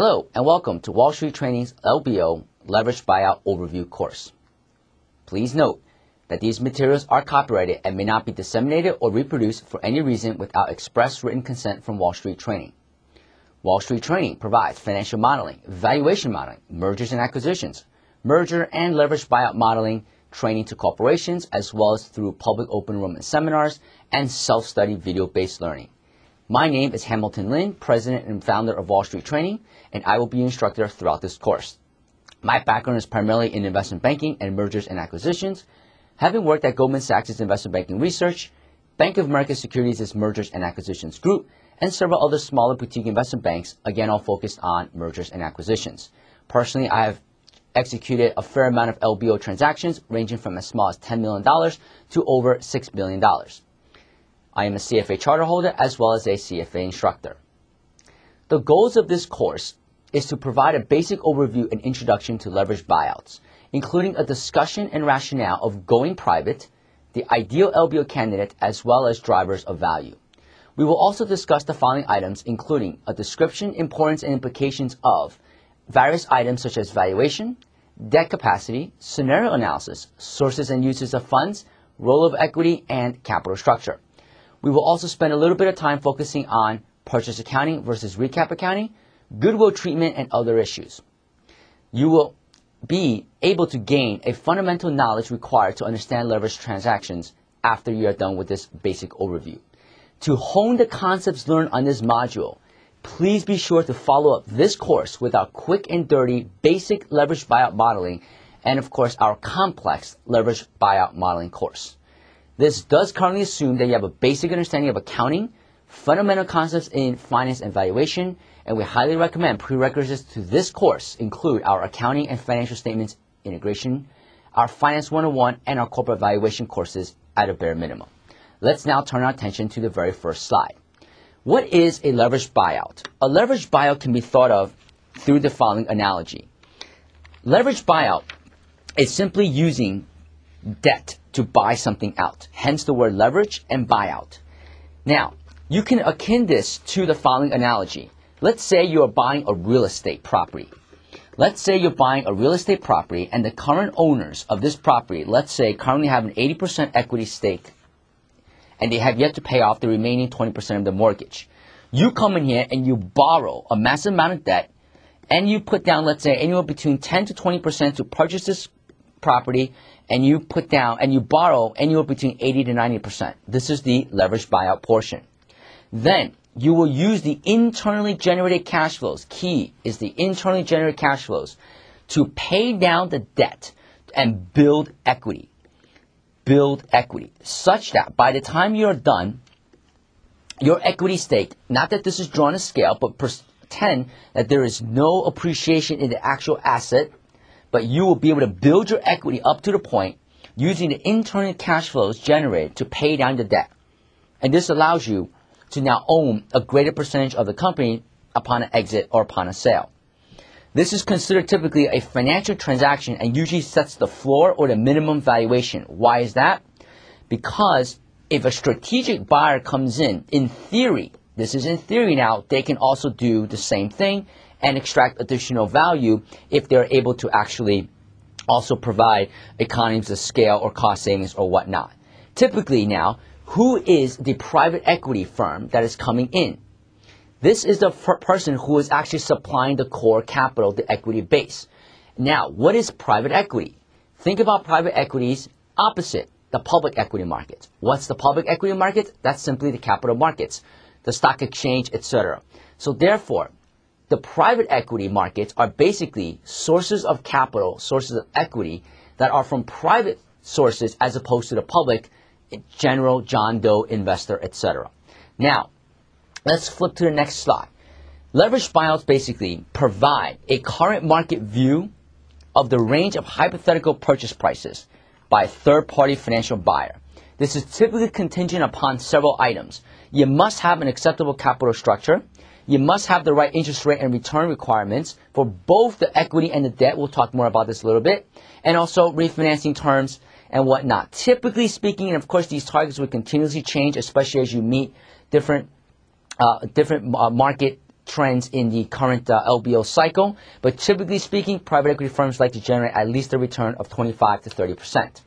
Hello and welcome to Wall Street Training's LBO Leveraged Buyout Overview course. Please note that these materials are copyrighted and may not be disseminated or reproduced for any reason without express written consent from Wall Street Training. Wall Street Training provides financial modeling, valuation modeling, mergers and acquisitions, merger and leveraged buyout modeling, training to corporations, as well as through public open enrollment seminars and self-study video-based learning. My name is Hamilton Lin, President and founder of Wall Street Training, and I will be your instructor throughout this course. My background is primarily in investment banking and mergers and acquisitions, having worked at Goldman Sachs' investment banking research, Bank of America Securities' mergers and acquisitions group, and several other smaller boutique investment banks, again all focused on mergers and acquisitions. Personally, I have executed a fair amount of LBO transactions ranging from as small as $10 million to over $6 billion. I am a CFA charter holder as well as a CFA instructor. The goals of this course is to provide a basic overview and introduction to leveraged buyouts, including a discussion and rationale of going private, the ideal LBO candidate, as well as drivers of value. We will also discuss the following items, including a description, importance, and implications of various items such as valuation, debt capacity, scenario analysis, sources and uses of funds, role of equity, and capital structure. We will also spend a little bit of time focusing on purchase accounting versus recap accounting, goodwill treatment, and other issues. You will be able to gain a fundamental knowledge required to understand leverage transactions after you are done with this basic overview. To hone the concepts learned on this module, please be sure to follow up this course with our quick and dirty basic leverage buyout modeling and of course our complex leverage buyout modeling course. This does currently assume that you have a basic understanding of accounting, fundamental concepts in finance and valuation, and we highly recommend prerequisites to this course include our accounting and financial statements integration, our finance 101, and our corporate valuation courses at a bare minimum. Let's now turn our attention to the very first slide. What is a leveraged buyout? A leveraged buyout can be thought of through the following analogy. Leveraged buyout is simply using debt to buy something out, hence the word leverage and buyout. Now, you can akin this to the following analogy. Let's say you're buying a real estate property. Let's say you're buying a real estate property and the current owners of this property, let's say currently have an 80% equity stake and they have yet to pay off the remaining 20% of the mortgage. You come in here and you borrow a massive amount of debt and you put down, let's say, anywhere between 10 to 20% to purchase this property and you put down and you borrow anywhere between 80 to 90%. This is the leveraged buyout portion. Then you will use the internally generated cash flows. Key is the internally generated cash flows to pay down the debt and build equity build equity such that by the time you're done, your equity stake, not that this is drawn to scale, but pretend that there is no appreciation in the actual asset, but you will be able to build your equity up to the point using the internal cash flows generated to pay down the debt. And this allows you to now own a greater percentage of the company upon an exit or upon a sale. This is considered typically a financial transaction and usually sets the floor or the minimum valuation. Why is that? Because if a strategic buyer comes in, in theory, this is in theory now, they can also do the same thing and extract additional value if they're able to actually also provide economies of scale or cost savings or whatnot. Typically now, who is the private equity firm that is coming in? This is the person who is actually supplying the core capital, the equity base. Now, what is private equity? Think about private equities opposite the public equity markets. What's the public equity market? That's simply the capital markets, the stock exchange, etc. So therefore, the private equity markets are basically sources of capital, sources of equity that are from private sources as opposed to the public, general John Doe investor, etc. Now, Let's flip to the next slide. Leveraged buyouts basically provide a current market view of the range of hypothetical purchase prices by a third party financial buyer. This is typically contingent upon several items. You must have an acceptable capital structure. You must have the right interest rate and return requirements for both the equity and the debt. We'll talk more about this a little bit. And also refinancing terms and whatnot. Typically speaking, and of course these targets will continuously change, especially as you meet different uh, different uh, market trends in the current uh, LBO cycle, but typically speaking, private equity firms like to generate at least a return of 25 to 30 percent.